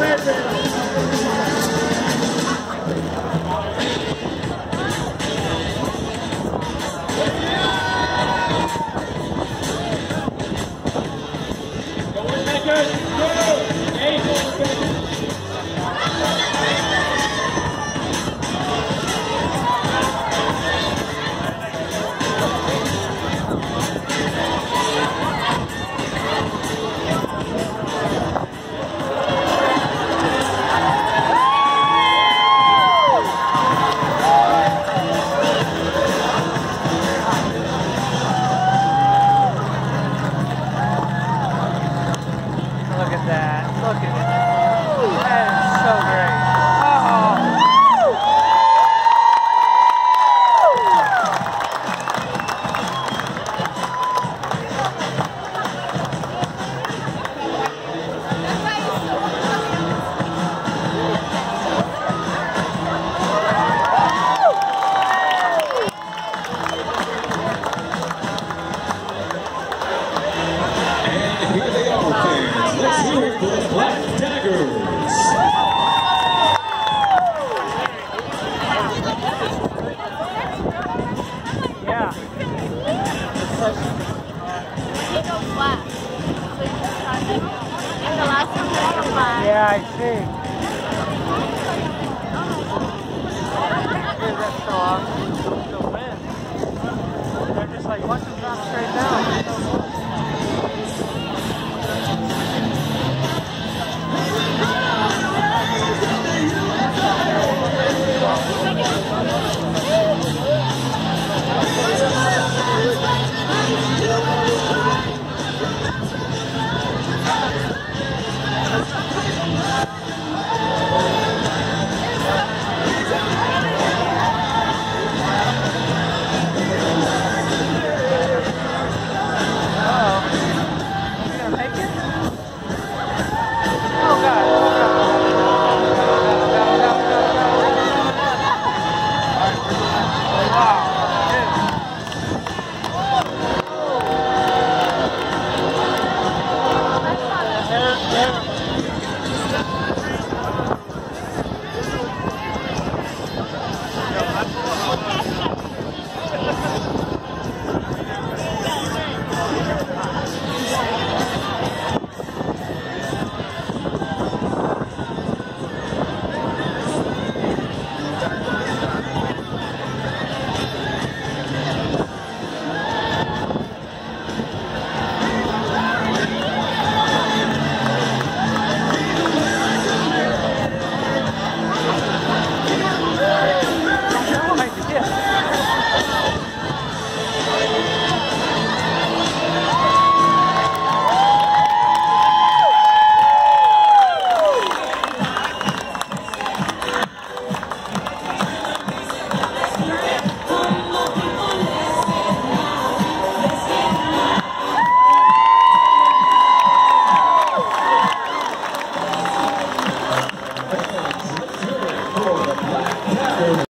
Where's? Yeah, I see. Dude, that's so awesome. They're just like, Yeah.